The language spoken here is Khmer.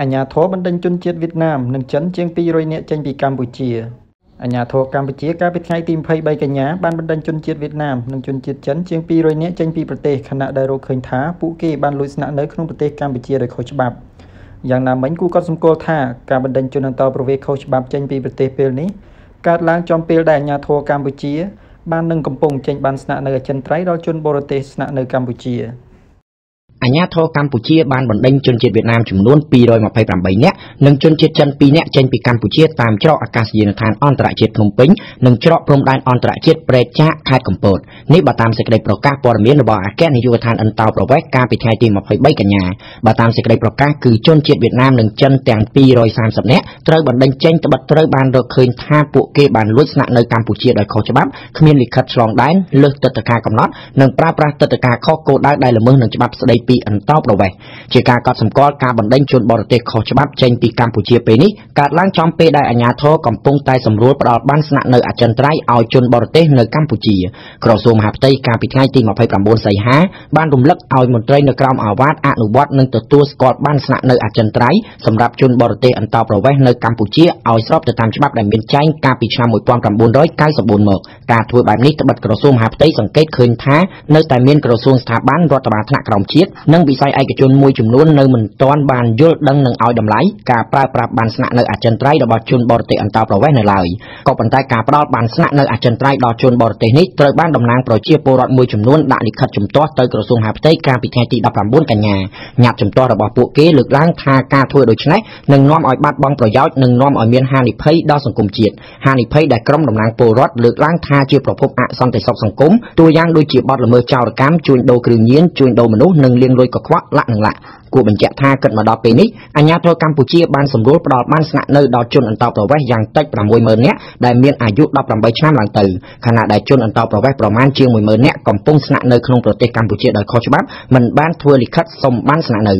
អាញាធរបណ្ដេញជនជាតិវៀតណាមនិងចិនជាង200នាក់ចេញពីកម្ពុជាអាញាធរកម្ពុជាកាលពីថ្ងៃទី23កញ្ញាបានបណ្ដេញជនជាតិវៀតណាមនិងជនជាតិចិនជាង200នាក់ចេញពីប្រទេសខណៈដែលរកឃើញថាពួកគេបានលួចស្នាក់នៅក្នុងប្រទេសកម្ពុជាដោយខុសច្បាប់យ៉ាងណាមិញគូក៏សម្គាល់ថាការបណ្ដេញជនអន្តោប្រវេសន៍ខុសច្បាប់ចេញពីប្រទេសពេលនេះកើតឡើងចំពេលដែលអាញាធរកម្ពុជាបាននឹងកំពុងចេញបានស្នាក់នៅអចិន្ត្រៃយ៍ដល់ជនបរទេសស្នាក់នៅកម្ពុជា។ អាញាធរកម្ពុជាបានបណ្ដេញជនជាតិវៀតណាមចំនួន228នាក់និងជនជាតិចិន2នាក់ចេញពីកម្ពុជាតាមច្រកអាកាសយានដ្ឋានអន្តរជាតិភ្នំពេញនិងច្រកព្រំដែនអន្តរជាតិព្រែកចាកខេត្តកំពតនេះបើតាមសេចក្តីប្រកាសព័ត៌មានរបស់អគ្គនាយកដ្ឋានអន្តោប្រវេសន៍កាលពីថ្ងៃទី23កញ្ញាបើតាមសេចក្តីប្រកាសគឺជនជាតិវៀតណាមនិងចិនទាំង230នាក់ត្រូវបណ្ដេញចេញត្បិតត្រូវបានរកឃើញថាពួកគេបានលួចស្នាក់នៅកម្ពុជាដោយខុសច្បាប់គ្មានលិខិតឆ្លងដែនលើសទឹកតការកំណត់និងប្រើប្រាស់ទឹកតការខុសគោលដៅដែលល្មើសនឹងច្បាប់ស្តីពីពីអន្តោប្រវេសន៍ជាការកត់សម្គាល់ការបណ្ដេញជនបរទេសខុសច្បាប់ចេញពីកម្ពុជាពេលនេះកើតឡើងចំពេលដែលអាជ្ញាធរកំពុងតែសម្រួលផ្ដល់បានស្នាក់នៅអចិន្ត្រៃយ៍ឲ្យជនបរទេសនៅកម្ពុជាក្រសួងមហាផ្ទៃកាលពីថ្ងៃទី29សីហាបានរំលឹកឲ្យមន្ត្រីនៅក្រមអាវ៉ាតអនុវត្តនិងទទួលស្គាល់បានស្នាក់នៅអចិន្ត្រៃយ៍សម្រាប់ជនបរទេសអន្តោប្រវេសន៍នៅកម្ពុជាឲ្យស្របទៅតាមច្បាប់ដែលមានចែងកាលពីឆ្នាំ1994មកការធ្វើបែបនេះត្បិតក្រសួងមហាផ្ទៃសង្កេតឃើញថានៅតែមានក្រសួងស្ថាប័នរដ្ឋបាលថ្នាក់ក្រោមជាតិនិងវិស័យឯកជនមួយចំនួននៅមិនទាន់បានយល់ដឹងនិងឲ្យតម្លៃការប្រើប្រាស់បានស្នាក់នៅអចិន្ត្រៃយ៍របស់ជនបរទេសអន្តោប្រវេសន៍នៅឡើយក៏ប៉ុន្តែការផ្ដល់បានស្នាក់នៅអចិន្ត្រៃយ៍ដល់ជនបរទេសនេះត្រូវបានតំណាងប្រជាពលរដ្ឋមួយចំនួនដាក់លិខិតជំទាស់ទៅក្រសួងហាផ្ទៃកាលពីថ្ងៃទី19កញ្ញាញត្តិជំទាស់របស់ពួកគេលើកឡើងថាការធ្វើដូច្នេះនឹងនាំឲ្យបាត់បង់ប្រយោជន៍និងនាំឲ្យមានហានិភ័យដល់សង្គមជាតិហានិភ័យដែលក្រុមតំណាងពលរដ្ឋលើកឡើងថាជាប្រភពអសន្តិសុខសង្គមតួយ៉ាងដូចជាបទល្មើសចោរកម្មជួញដូរគ្រឿងញៀនជួញដូរមនុស្សនិងលាងលុយកខ្វក់លាក់និងលាក់គួរបញ្ជាក់ថាគិតមកដល់ពេលនេះអាជ្ញាធរកម្ពុជាបានសម្រួលផ្ដល់បានស្នាក់នៅដល់ជនអន្តោប្រវេសន៍យ៉ាងតិច60000នាក់ដែលមានអាយុ18ឆ្នាំឡើងទៅខណៈដែលជនអន្តោប្រវេសន៍ប្រមាណជាង10000នាក់កំពុងស្នាក់នៅក្នុងប្រទេសកម្ពុជាដោយខុសច្បាប់មិនបានធ្វើលិខិតសុំបានស្នាក់នៅ